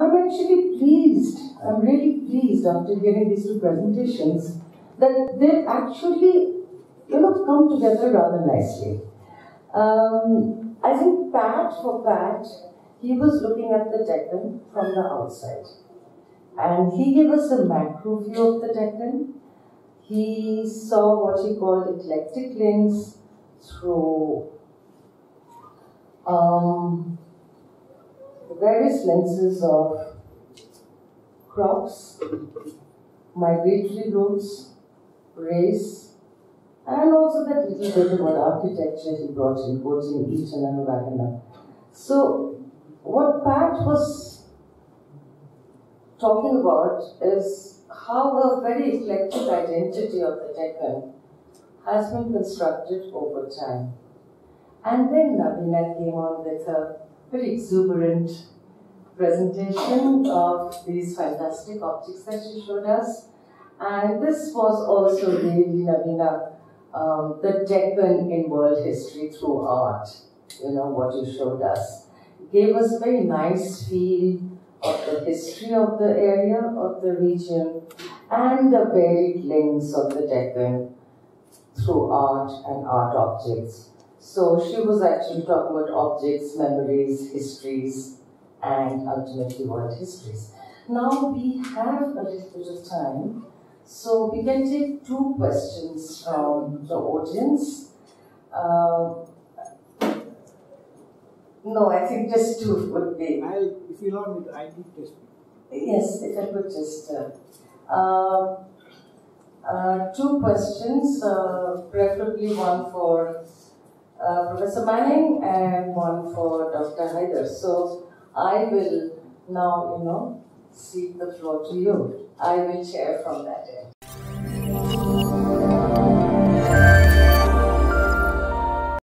I'm actually pleased, I'm really pleased after hearing these two presentations that they've actually, you know, come together rather nicely. Um, I think Pat, for Pat, he was looking at the Deccan from the outside. And he gave us a macro view of the Deccan. He saw what he called eclectic links through um, various lenses of crops, migratory routes, race, and also that little bit about architecture he brought in, both in Eaton and Wagoner. So, what Pat was talking about is how a very eclectic identity of the Deccan has been constructed over time. And then Navina came on with a very exuberant presentation of these fantastic objects that she showed us. And this was also really, Navina, um, the Deccan in world history through art, you know, what you showed us. It gave us a very nice feel of the history of the area, of the region, and the varied links of the Deccan through art and art objects. So she was actually talking about objects, memories, histories, and ultimately world histories. Now we have a little bit of time, so we can take two questions from the audience. Uh, no, I think just two would be. I'll, if you allow me, I did test. Yes, if I could just. Uh, uh, uh, two questions, uh, preferably one for Professor Manning and one for Dr. Haidar. So I will now, you know, cede the floor to you. I will chair from that end.